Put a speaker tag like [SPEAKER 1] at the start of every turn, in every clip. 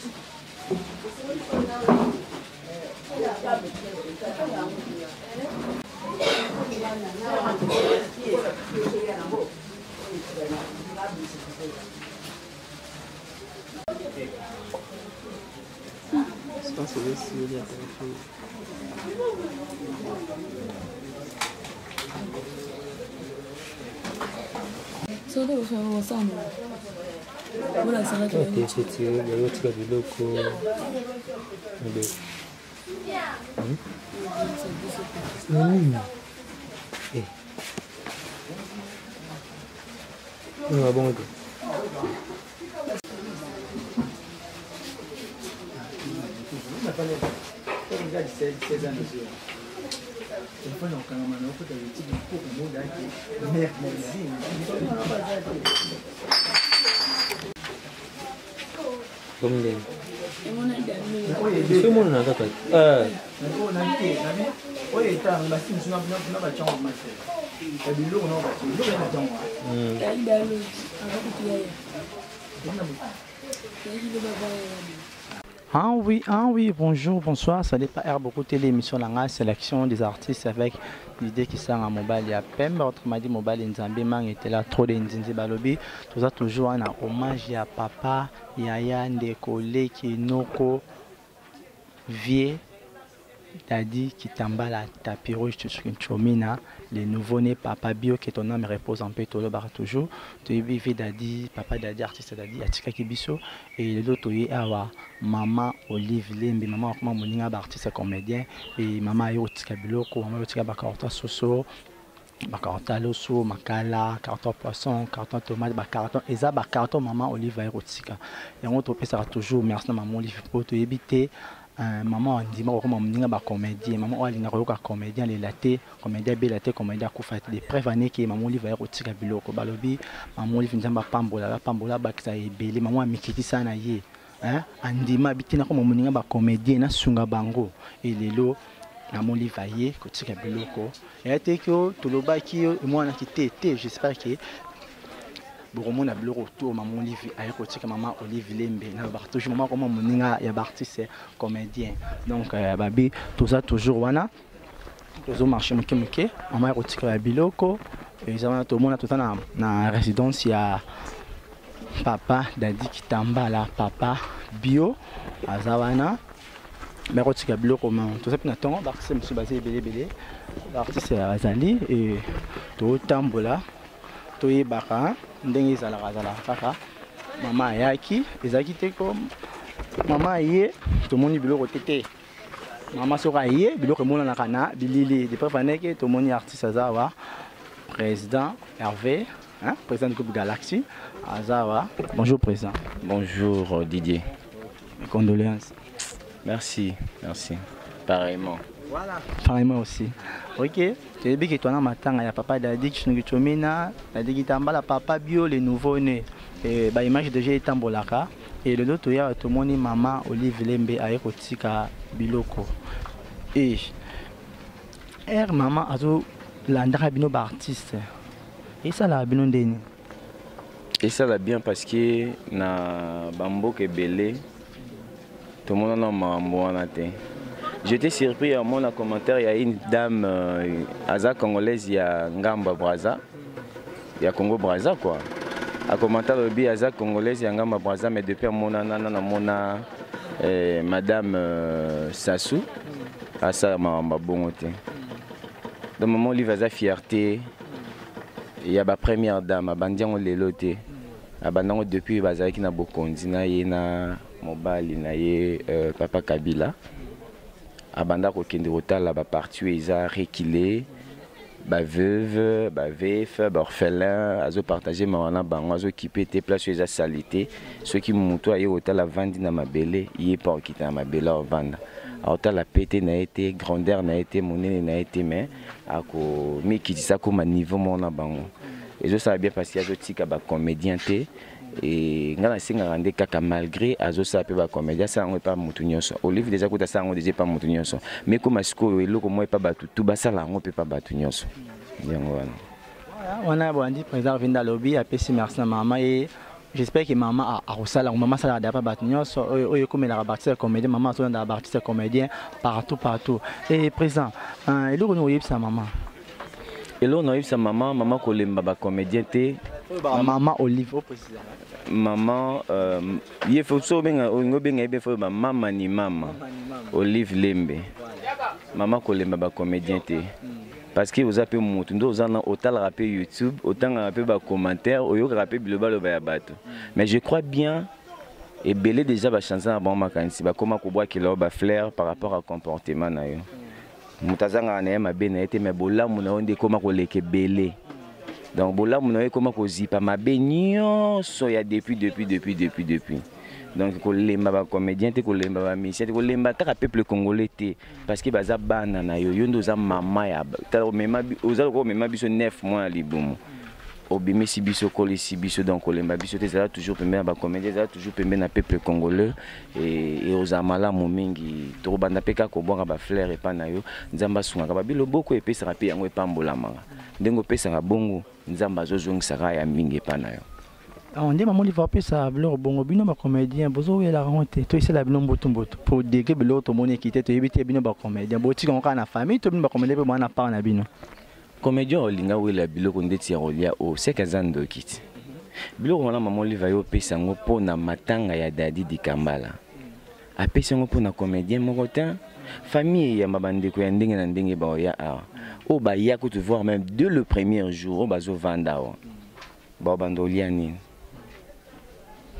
[SPEAKER 1] Je pense que c'est le téléphone.
[SPEAKER 2] soki okosoka kosamba olasaka
[SPEAKER 1] biloko nini oyo bongo te komi ndenge
[SPEAKER 2] emona dame
[SPEAKER 1] somonana kaka.
[SPEAKER 3] Oyo etanga basi mosu na bacango mate ya biloko na bato biloko ya bacango
[SPEAKER 2] yali
[SPEAKER 4] Ah oui, ah oui, bonjour, bonsoir. Ça n'est pas beaucoup l'émission Langa, sélection des artistes avec l'idée qui sert à mobile et à Pembe. Autrement dit, mobile Nzambe Mang était là, trop de Nzinzi Balobi. Tout ça toujours un hommage à papa, Yaya, Ndeko, Leki, Noko, Vie, Dadi, Kitambala, Tapis Rouge, Chomina, le nouveau-né Papa Bio, que ton âme repose en paix, tout le bar toujours. Vivé Dadi, Papa Dadi, artiste Dadi, Atika Kibiso, et le tu es Awa, Maman Olive Lembe, Maman Okuma Moninga, artiste comédien, et Maman Ayo Tika Biloko, Maman Tika Bakarota Soso, bakarton loso makala carton poisson carton tomate bacarton eza bacarton mama olive aerotika yango topesaka toujours. Merci na mama olive. Mpo toyebi te mama andima kokoma moninga bacomédien mama oyo alingaka koyoka comédien alela te comédien abela te comédien akufa te de preuve aneke mama olive aye kotika biloko. Balobi mama olive nzambe apambola bapambola abakisa ebele mama amikitisa na ye. Andima abi te nakoma moninga bacomédien nasunga bango. Elelo namoni vaye kotika biloko. Eya te ke tolobaki emonanaki te te j'espère ke bokomona biloko to mama olive aye kotika mama olive lembe nalobaka toujours mama koma moninga ya baartiste comédien. Donc euh, babi toza toujours wana. Tozomarche moke moke mama ya kotika ya biloko. Eza wana tomona toza na, na résidence ya papa dadi kitambala papa bio aza wana me kotika biloko ma toza mpe na ntongo baartiste mosusu baza ebele ebele baartiste bazali e totambola toyebaka ndenge ezalaka azalaka kaka mama ayaki ezalaki te ko mama aye tomoni biloko te te mama soki aye biloko emonanaka na bilili de préfaneke tomoni artiste aza awa président hervé hein, président du groupe galaxie aza awa bonjour président
[SPEAKER 5] Bonjour Didier.
[SPEAKER 4] mes condoléances
[SPEAKER 5] Merci, merci. Pareillement.
[SPEAKER 4] Voilà. Pareillement aussi. Ok. toyebi ke twana matanga ya papa dadi kisungi comina dadi kitambala papa bio le nouveau né baimage deja etambolaka e lelo toya tomoni mama olive lembe aye kotika biloko. E ere mama azolandaka bino baartiste esalaka bino ndeni.
[SPEAKER 5] Esala bien parce que na bamboka ebele tomonana makambo wana te j'étais surpris ya mona commentaire ya une dame euh, aza congolaise ya ngamba braza. Ya congo braza quoi. Akomanta alobi aza congolaise ya ngamba braza mais depuis amonana na namona eh, madame euh, sasu asala makambo abongo te donc mama olive aza fierté ya bapremière dame abandi yango lelo te abandi yango depuis bazalaki na bokonzi na ye na mobali na euh, papa kabila abanda kokende kotala baparti oyo eza rekile baveuve bavefe baorphelin azopartage mawa na bango azokipe te place eza sali te soki motu aye kotala vandi na mabele ye mpe akokita na mabele aovanda aotala pete na ye te grandeur na ye te monene na ye te mais akomikitisa koma niveau ezosala bien parce que azotika bacomédien te ngai nasengaka nde malgré azosala yango nyonso. Me koma sikoyo eloko moko epa bato tu basala
[SPEAKER 4] président vindi alobi apesi merci j'espère que mama akosala yango mama asalaka dapa bato nyonso. Oyo oyo ekomelaka baartiste ya comédien mama azolandaka baartiste ya comédien partout partout. E président euh, eloko nini oyebisa mama
[SPEAKER 5] eloko naoyebisa mama mama kolemba bacomédien te
[SPEAKER 4] mama olive oprécisa
[SPEAKER 5] mama euh, ye so olingi obenga ye mpe fo oyeba mama ni mama. Olive lembe. Mama kolemba bacomédien te parce que oza mpe motu nde oza na otalaka mpe youtube otangaka mpe bacommentaire oyokaka mpe bilobaloba ya bato mais je crois bien ebele déjà bachanse na bango makanisi bakóma kobwakela yo baflair par rapport à comportement na yo moto azangaka na ye mabe na ye te mais bolamu na yo nde ekóma koleka donc bolamu na yo kozipa mabe nyonso ya depuis depuis depuis depuis depuis. Donc kolemba bacomédien te kolemba bamisien te kolemba kaka peuple congolais te. Parce que baza bana na yo yo mama ya ba- tala omema bi- oza lokola omema biso 9 mois obimisi biso okolisi biso donc kolemba biso te ezala toujours pembe na bacomédien ezala toujours pembe na peuple congolais. Ozala malamu mingi tokobanda mpe kaka kobwaka baflaire epa na yo. Nzambe asungaka babiloboko epesaka mpe yango epambolamaka ndenge opesaka bongo nzambe azozongisaka ya mingi epa na yo.
[SPEAKER 4] Alors, nde mama olive apesa biloko bongo bino bacomédien bozowelaka te to esala bino mbutumbutu po degre biloko tomoni ekite toyebi te bino bacomédien botika yango kaka na famille to bino bacomédien mpe mwana na part na bino
[SPEAKER 5] comédien olinga wela biloko ndeti ya kolia o seke aza ndoki te biloko wana mama olive ayo opesa yango mpo na matanga ya dadi dikambala apesi yango mpo na comédien moko te. Famille eyamba bandeko ya ndenge na ndenge baoya awa. Oyo baya kutu voir même de le premier jour oyo bazovanda awa. Baobanda olia nini.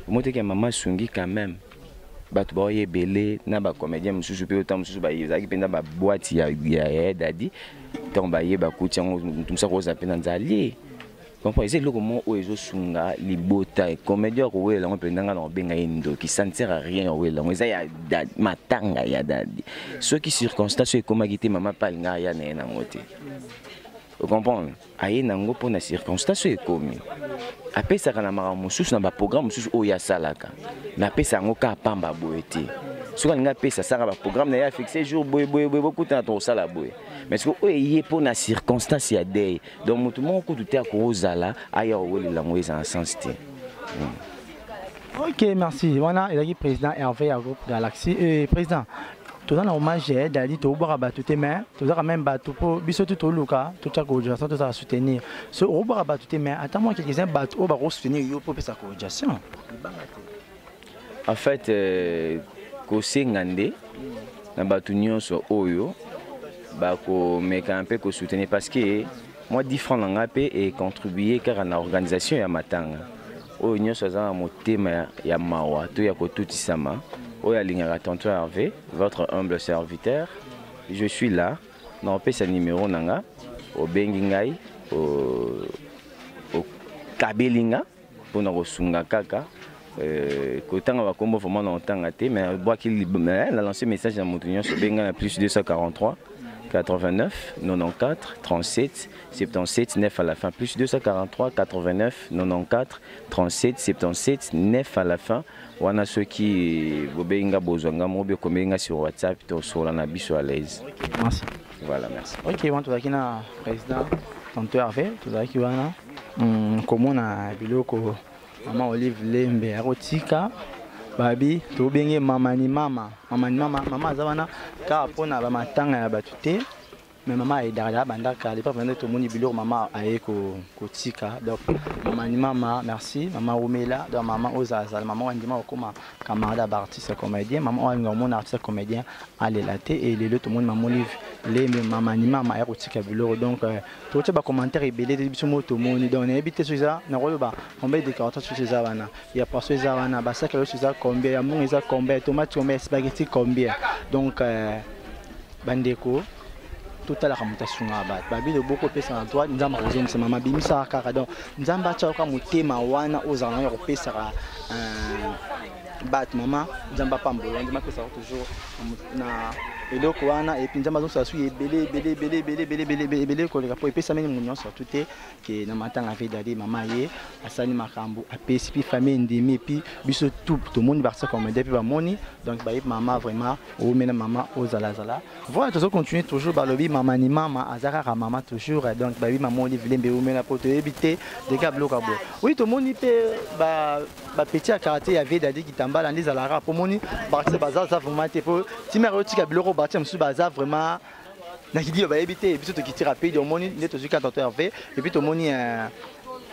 [SPEAKER 5] Omoteki mama asungi quand même bato baoya ebele na bacomédien mosusu mpe ota mosusu bazalaki mpenza babwati ya dadi. Ntango baye bakuti yango motu mosusu akozala mpe na nzali comprend eza eloko moko oyo ezosunga libota. Comédien akowelela ça ne sert à rien matanga ya dadi. Soki circonstance na ocomprendre aye nango mpo na circonstance oyo ekomi apesaka na makambo mosusu na baprogramme mosusu oyo asalaka me apesa yango kaka pamba boye te soki alingi apesa asalaka baprogramme na ye afixe jour boye boye boye bokutana tokosala boye mais soki oyo eye circonstance ya donc moko kutu te akozala aya na sens te
[SPEAKER 4] ok merci. Wana ezalaki président hervé ya groupe président toza na hommage ya dadi tobwaka bato te mais tozaka même bato mpo biso te toluka totia coordination tozaka soutenir. So okobwaka bato te mais ata mwa quelques-uns bato oyo bakosoutenir yo mpo opesa coordination
[SPEAKER 5] en fait euh, kosenga nde na bato nyonso oyo bakomeka mpe kosoutenir parce que mwa 10 franc na ngai mpe econtribue kaka na organisation ya matanga. Oyo nyonso aza na motema ya- ya mawa to ya kotutisama hervé votre humble serviteur. Je suis là. Na opesa numero na nga obengi ngai o- okabeli nga mpona kosunga kaka. Euh, kotanga bakombo vraiment otanga te mais bwaki na lancé message moto nyonso obenga na plus 243 89 94 37 77 9 à la fin plus 243 89 94 37 77 9 à la fin. Wana soki bobenga bozwa nga mo bokomenga sur whatsapp tosola na biso à l'aise.
[SPEAKER 4] Merci.
[SPEAKER 5] Voilà merci.
[SPEAKER 4] Ok wana na président tonto hervé tozalaki wana. Mm, komona biloko mama olive lembe akotika babi tobenge mamani mama. Mamani mama mama aza wana kaka mpona bamatanga ya bato te me mama ayedaka abandaka lepa pende tomoni biloko mama aye ko- kotika donc mama merci. Mama romela donc mama oyo azala mama oyo andima kokóma camarade ya baartiste comédien. Mama oyo alinga komona artiste comédien alela te e lelo tomoni mama olive lembe mama aya kotika biloko donc euh, tokotia bacommentaire ebele te biso moko tomoni donc nayebi te so eza nakoloba combien de carton so eza wana. Ya poisson eza wana. Basaki oso eza combien? Ya mbongo eza combien? Tomate combien spaghetti combien? Donc euh, bandeko totalaka moto asungaka bato. Babi loboko opesa na droit nzambe akozongisama mabimisaka kaka. Donc nzambe atiaka motema wana ozala nango ya kopesaka euh, bato mama nzambe apambola nzambe apesaka toujours. Na eloko wana epuis nzambe azosala su ebele ebele ebele ebele ebele ebele ebele ebele koleka mpo mama ye asali makambo apesi mpi famille endemi epuis biso tu tomoni bartisa comédie mpe donc bayebi mama vraiment oomena mama ozalazala voilà tozo continue toujours balobi mama ni mama aza kaka mama toujours. Donc bayebi mama olive lembe omena mpo toyebi te deka biloko boye oui tomoni mpe bapeti ya kitambala nde ezalaka mpo moni bartise baza aza vraiment te. Mpo timere otika biloko bartise mosusu baza vraiment nakidi bayebi te. Biso tokiti rapide omoni nde tozwi ka docteur herve epuis tomoni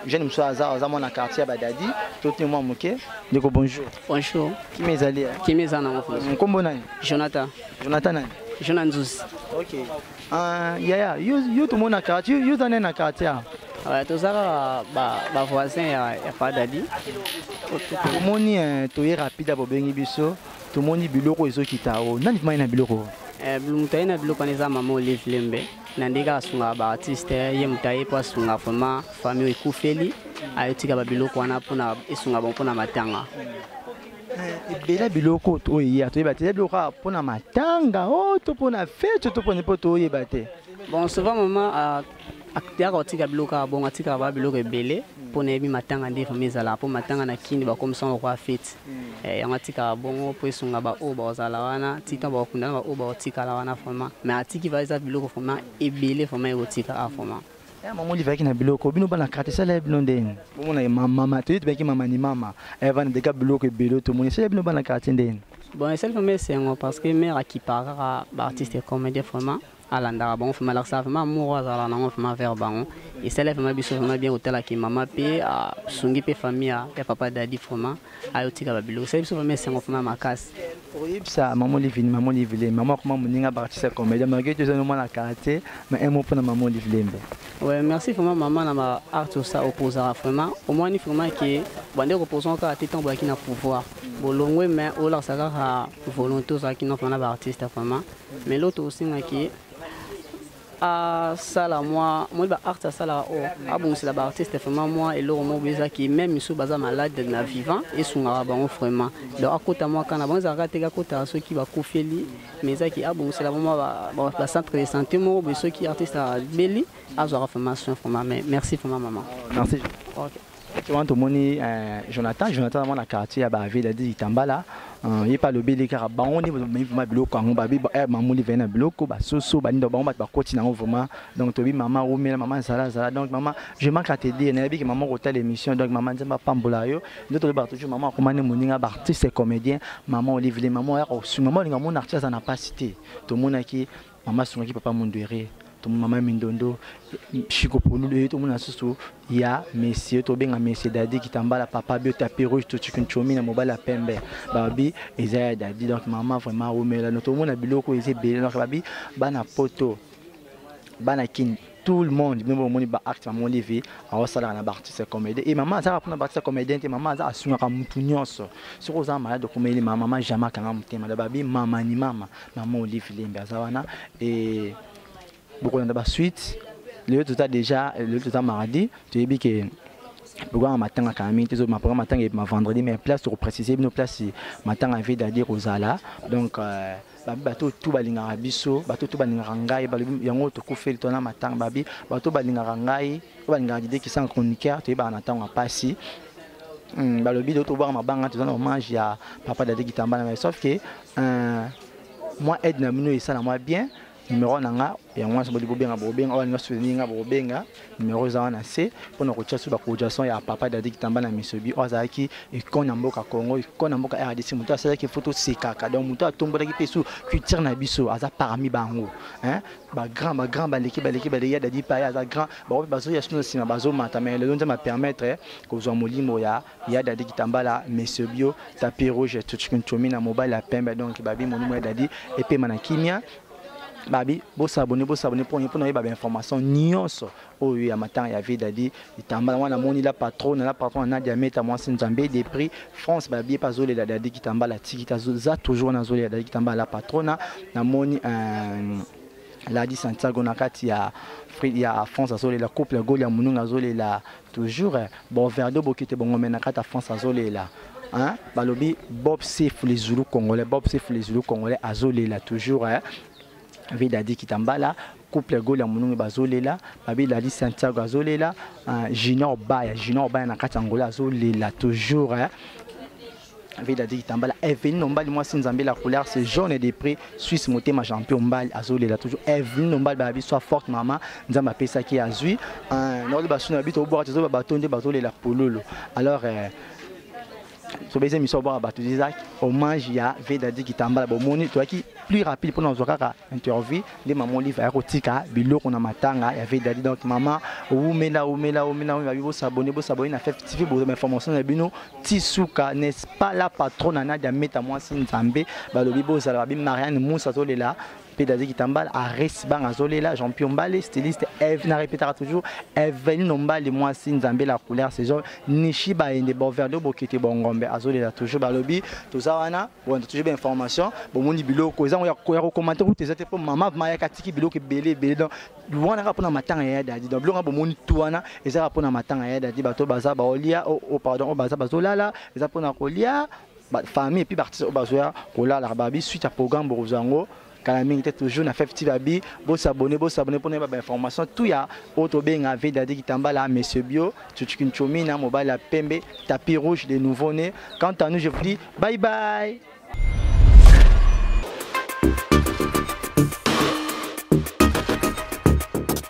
[SPEAKER 4] jeune mosusu aza aza mwana quartier ya badadi totini mwa moke. Ndeko bonjour.
[SPEAKER 6] Bonjour.
[SPEAKER 4] Kimi ezali
[SPEAKER 6] kimi eza nango
[SPEAKER 4] nkombo nani?
[SPEAKER 6] Jonathan.
[SPEAKER 4] Jonathan nani?
[SPEAKER 6] Jona nzuzi.
[SPEAKER 4] Ok. Yaya yo quartier yo oza nani na quartier
[SPEAKER 6] toza kaka bavoisin ya, padadi
[SPEAKER 4] tomoni toye rapide bobengi biso. Tomoni biloko ezokita o nani mai na biloko
[SPEAKER 6] moto aye na biloko wana eza mama olive lembe. Na ndenge asungaka baartiste ye moto aye mpo asunga vraimen famille ekufeli. Ayotika babiloko wana mpona esunga bango mpona matanga.
[SPEAKER 4] Ebele biloko oyo eya toyeba te. Eza biloko kaka mpona matanga. O to mpona fete to mpona mpo toyeba te.
[SPEAKER 6] Bon souvent mama ateyaka kotika biloko kaka bongo atikaka ba biloko ebele mpo nayebi matanga nde vraimen ezalaka mpo matanga na kini bakomisanga lokwa fete yango atikaka bongo mpo esunga baoyo bakozala wana tika bakokundana baoyo bakotikala wana vraimen mais atiki va eza biloko vraimen ebele vraimen ekotikaka vraimen
[SPEAKER 4] mama olivaki na biloko bino bana karte esala bino ndeni? Bomona mama toyei tobaki mama ni mama. Evana deka biloko ebele tomoni esala bino bana karte ndeni?
[SPEAKER 6] Bon esali vraimen esengo parce que mare akipaka kaka baartiste comédien vraimen bango alakisaka vraimen amour azala nango vraimen vers bango biso bien mama mpe asungi mpe famille ya papa dadi ayotika babiloko biso vraimen esengo vraimen makasi
[SPEAKER 4] oyebisa mama mama olivile mama akoma moninga baartiste ya comédien malgré to eza no mwana karte mais un mot mpona mama olive lembe
[SPEAKER 6] Ouais, merci vraiment maman na ma art ça opposera vraiment. Au moins ni vraiment que bande reposons ka tétan boaki na pouvoir. Bolongwe mais o la saka ha volonté ça qui na ba artiste vraiment. Mais l'autre aussi na qui a sala mwa moyibi aarte asala o oh. ah abongisela baartiste vraimen mwa eloko moko boye ezaki meme misu baza malade na vivant esungaka bango hein, vraiment. Donc akota mwa kana bango ezalaka te kakotaka soki bakufeli mais ezaki abongisela ah bamwa bacentre de santé moko boye soki artiste abeli ah, azwaka vraiment soin vraiment. Mais merci vraiment maman.
[SPEAKER 4] Merci wana tomoni jonathan jonathan mwana quartier ya bavile adi itambala ye mpe alobeli kaka bango nde bamei vraimen biloko yango babi mamoli vai na biloko basoso baninda bango bato bakoti nango vraiment. Donc tobi mama omela mama zalazala donc mama je manque à dire nayebi ke mama kotala émission donc mama nzambe apambola yo nde tolobaka toujours baartiste comédien. Artiste na tomona mama mindondo chiko polulu oyo tomona susu ya monsieur tobenga monsieur dadi kitambala papa bio tapi rouge totiki nchomi na mobali ya pembe. Babi eza ya dadi donc mama vraiment omela no tomona biloko eza ebele donc babi bana poto bana kini tout le monde bino bomoni baacte mama olive aosalaka na baartiste comédien. E mama azalaka mpona baartiste comédien te mama aza asungaka mutu nyonso. Soki oza malade okomeli mama mama jamais akanga motema. Da babi mama ni mama mama olive lembe aza wana e bokolanda basuite lelo toza déjà lelo toza mardi toyebi ke programme matanga kaka mingi te so maprogramme matanga ebima vendredi mais place tokoprécise bino place matanga evede adi kozala donc babi bato tu balingaka biso bato tu balingaka ngai balobi yango tokufeli tona matanga babi bato balingaka ngai o balingaka didekisanga chroniqueur toyebaka na ntango ya mpasi balobi do tobwaka mabanga toza na hommage ya papa dadi kitambala mais sauf que mwa aide na bino esala mwa bien numéro na nga yango nyonso bobenga bobenga oyo alinga souvenir nga bobenga. Numéro eza wana se mpona kotia so bacoordination ya papa dadi kitamba na misobi oyo azalaki ekon na mboka congo mboka rdc donc so culture na biso aza parmi bango bagrand bagrand dadi aza grand. Bango mpe bazoya sino nsima bazomata. Mais lelo nzambe apermettre kozwa molimo ya ya dadi kitambala monsieur bio tapi rouge tuchikinchomi na mobali ya pembe. Donc dadi epema na kimia babi bosabone bosabone mpo mpona oyeba bainformation nyonso oyo ya matanga ya vie dadi litambala wana namoni la patron la patron na diamètre mwasi nzambe des prix. France babi mpe azolela dadi kitambala tiki za toujours wana azolela dadi kitambala la patrona namoni ladi santiago na kati ya ya france azolela couple ya goli ya monunga azolela toujours. Bon verdo bokite bongo me na kati ya france azolela hein, balobi bob sef les zoulous congolais bob sef les zoulous congolais azolela toujours hein. Vedadi kitambala couple gol ya monongo bazolela babelali santiago azolela uh, junior baya junior baya na kati ya ngolo azolela toujours hein. vedadi kitambala eveline ombali mwasi nzambe la couleur c'est jaune de prix. Suisse motema champion mbali azolela toujours. Eveline ombali bayabi soit forte mama nzambe apesaki azwi uh, naoloba suni babi tobwaka tozoba bato nde bazolela pololo. Alors euh, tobeza émission obwaka bato eza hommage ya vedadi kitambala bomoni toyaki plus rapide mpona ozwa kaka interview. Nde mama olive aya kotika biloko na matanga ya vedadi donc mama owumela owumela owumela babi bosabone bosabone na fef tv bozwa bainformation na bino ti suka n'est pas la patronne nadia meta mwasi nzambe balobi bozala babi mariane musa azolela mpe dazi kitambala aresi banga azolela jean-pierre mbale styliste eve na répétaka toujours eveline ombale mwasi nzambe la couleur saison nishi bayende boverde bokete bongombe azolela toujours balobi toza wana bonda toujours bainformation bomoni biloko eza ya kokomante kuta eza te mpo mama vma yaka tiki biloko ebele ebele donc wana kaka mpona matanga ya dadi donc biloko nga bomoni tu wana eza kaka mpona matanga ya dadi bato baza baolia pardon oyo baza bazolala eza mpona kolia famille epuis baartiste oyo bazoya kolala babi suite ya programme bokozwa kala mingi te toujours na fef ti babi bosabone bosabone mpona yeba bainformation tuya oyo tobenga vedadi kitambala ya monsieur bio. Tutukinchomi na mobali ya pembe tapis rouge de nouveau né quant à nous je vous dis bye bye.